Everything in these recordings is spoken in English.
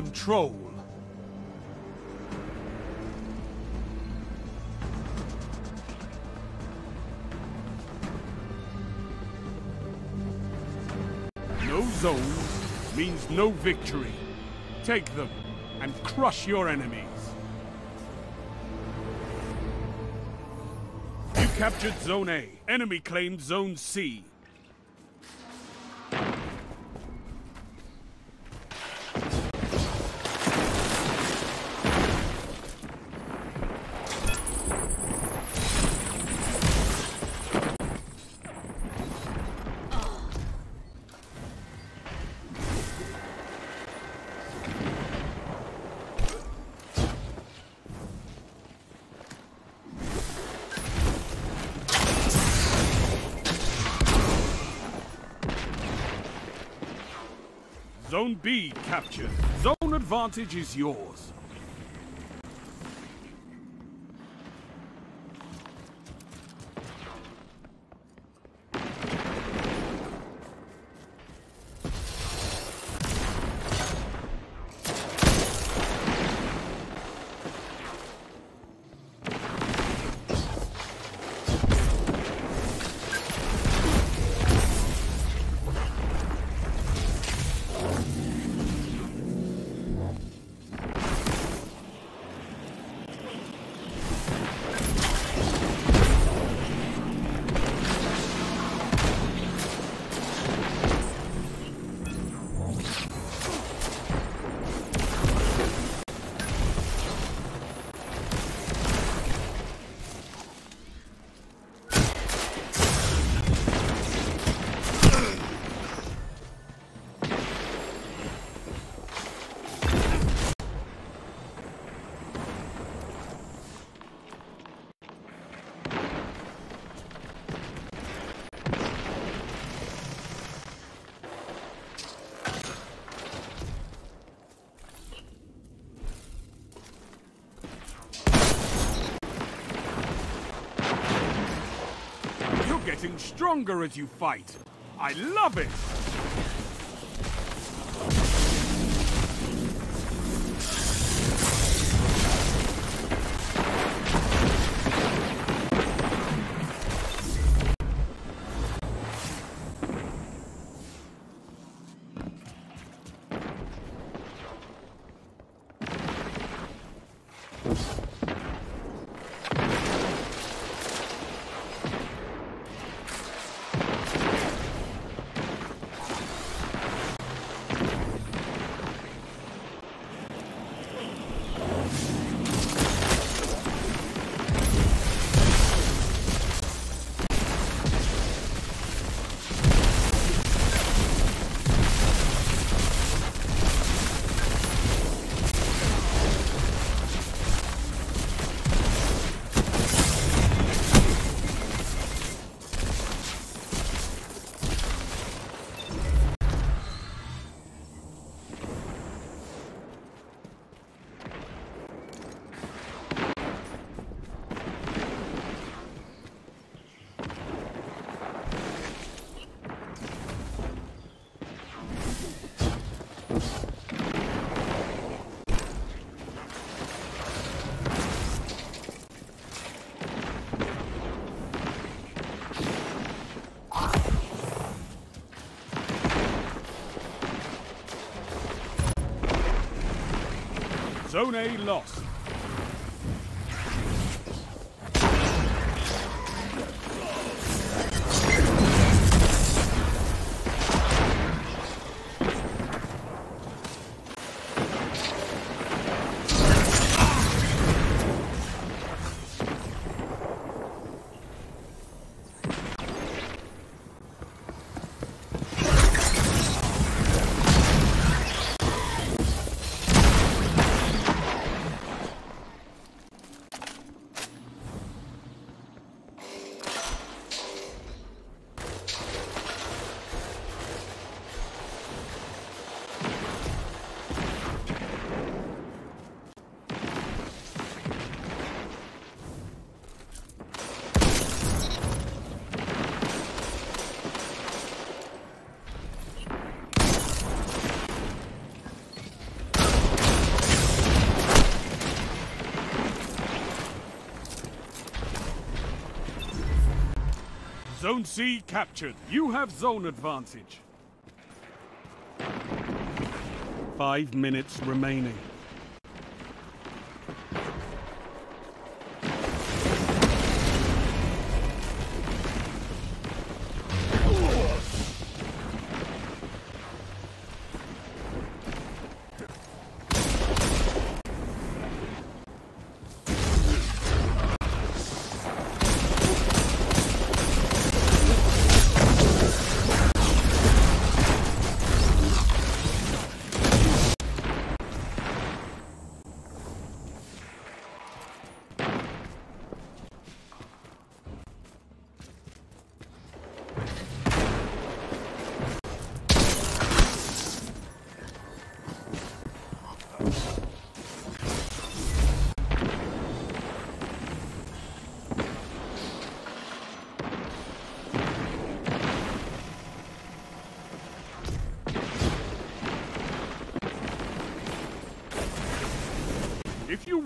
control. No zones means no victory. Take them and crush your enemies. You captured Zone A. Enemy claimed Zone C. Zone B captured. Zone advantage is yours. Getting stronger as you fight. I love it! Zone A lost. Zone C captured. You have zone advantage. Five minutes remaining.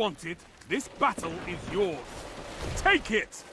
Want it, this battle is yours. Take it!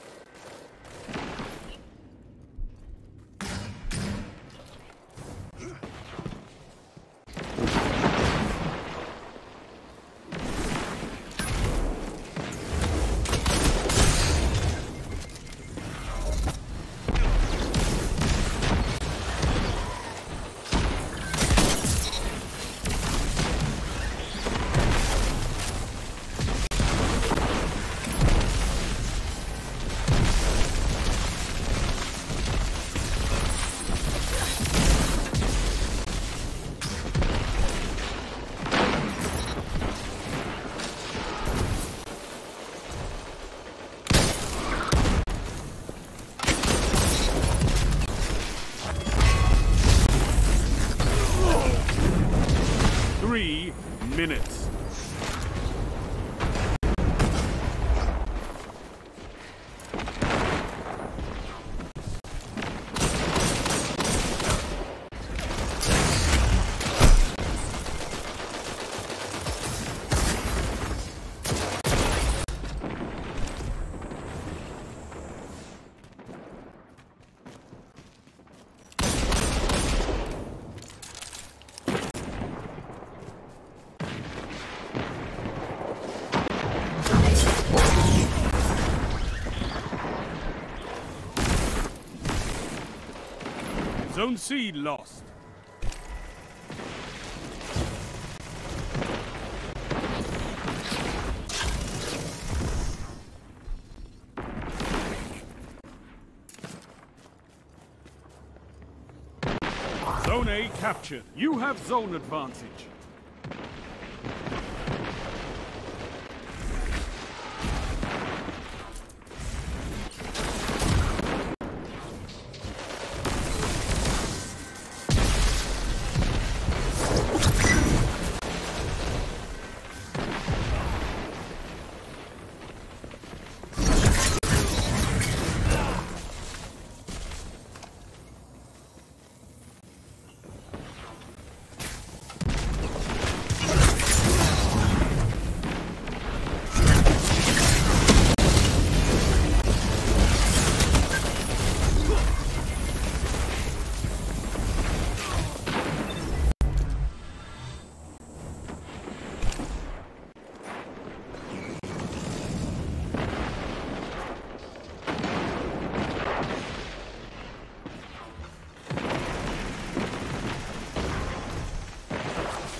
Zone C lost. Zone A captured. You have zone advantage.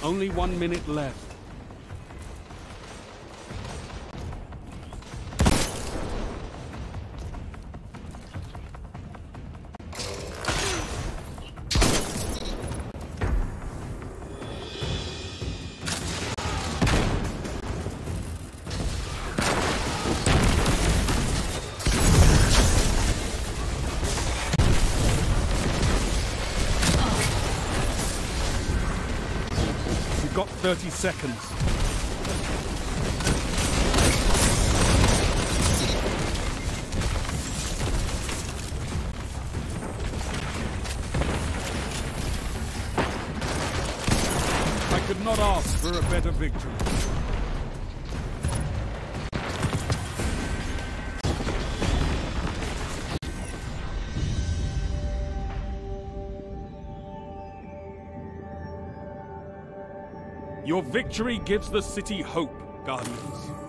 Only one minute left. Seconds. I could not ask for a better victory. Your victory gives the city hope, Guardians.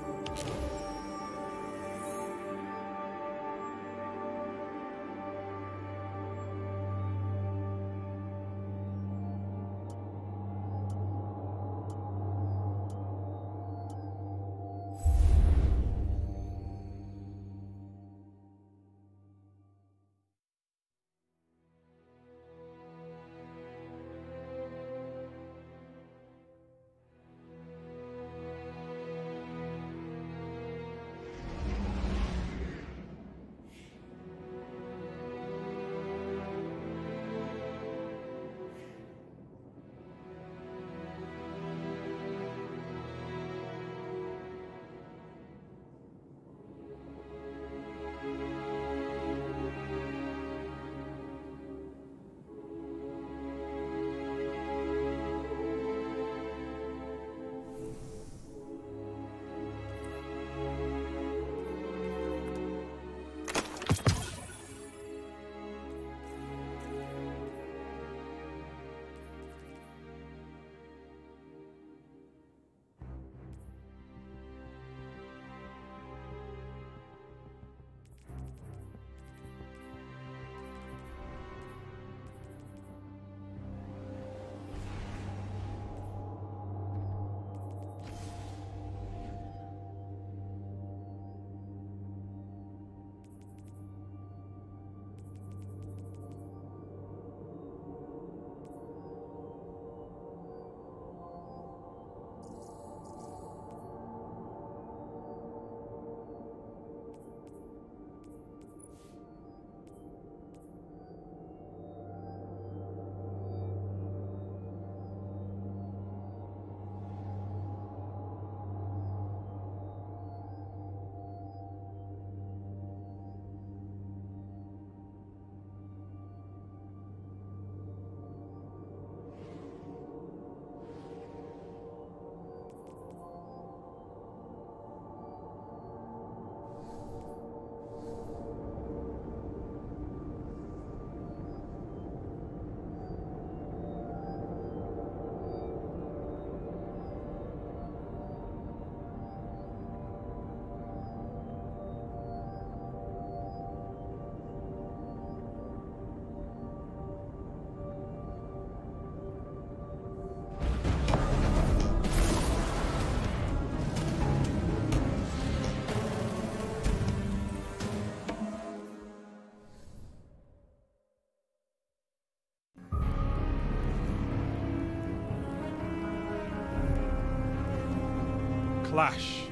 Clash.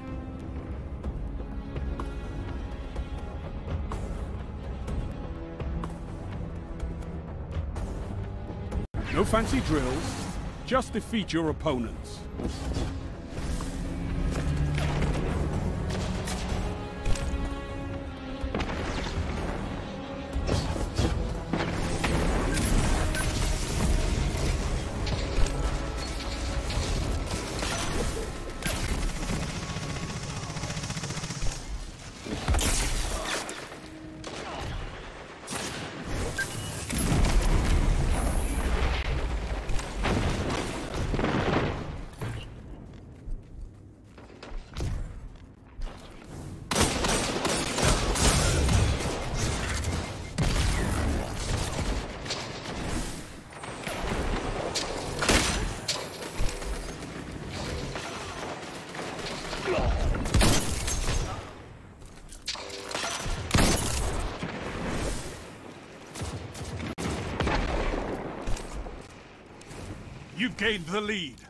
No fancy drills, just defeat your opponents. Gained the lead.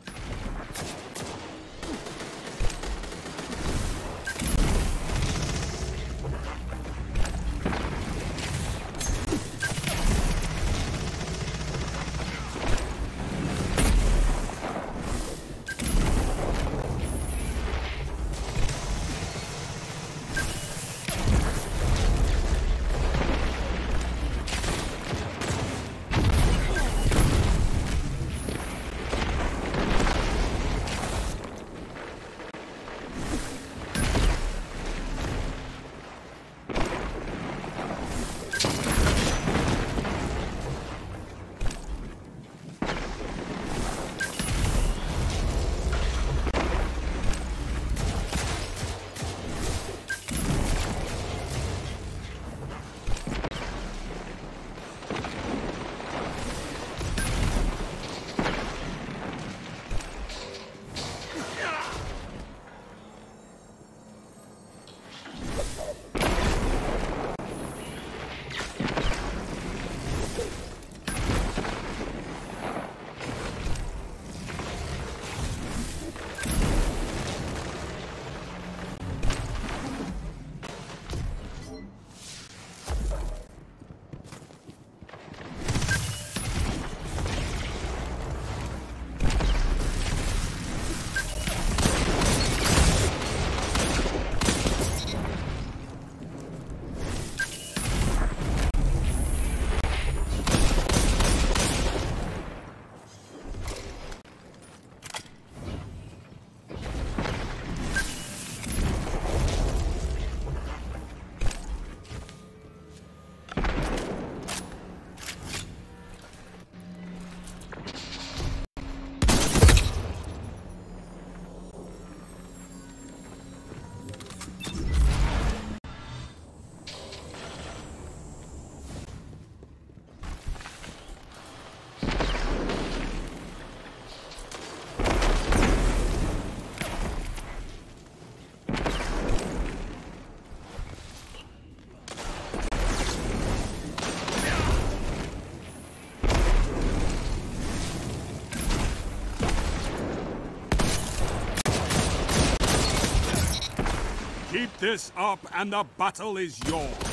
This up and the battle is yours.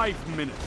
Five minutes.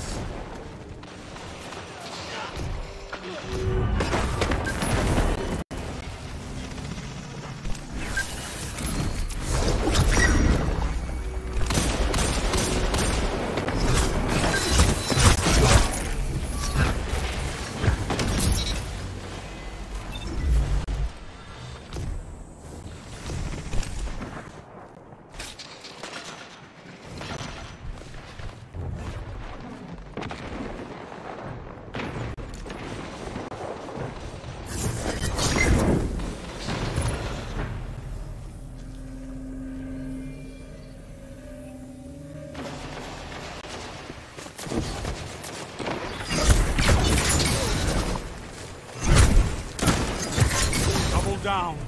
Down.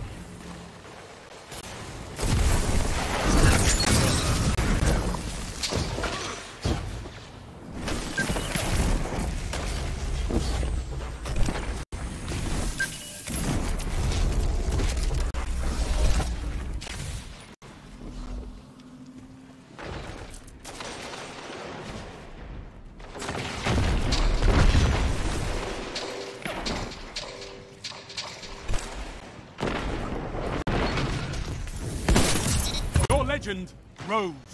Legend grows.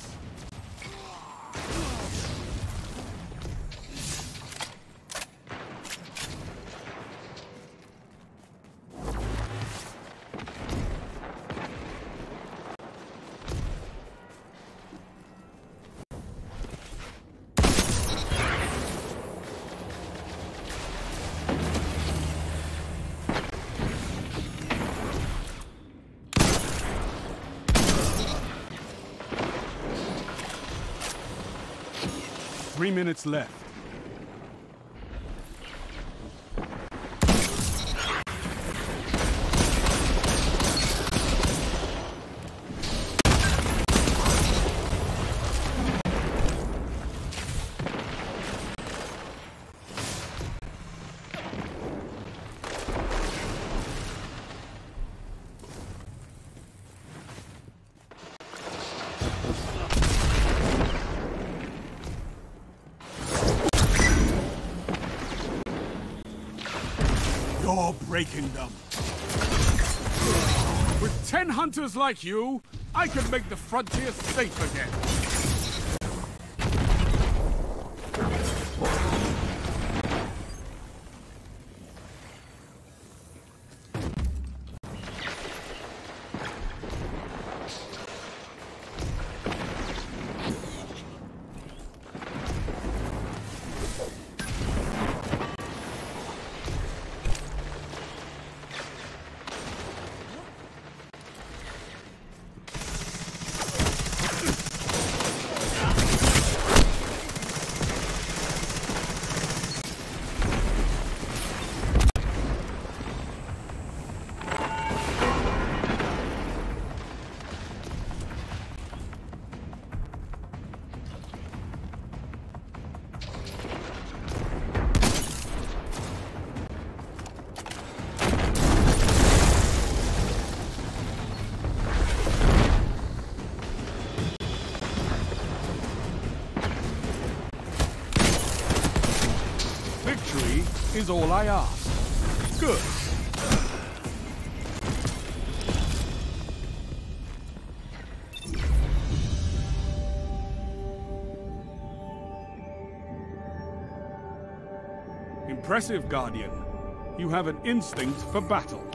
Three minutes left. Them. With ten hunters like you, I could make the frontier safe again. Is all I ask. Good. Impressive, Guardian. You have an instinct for battle.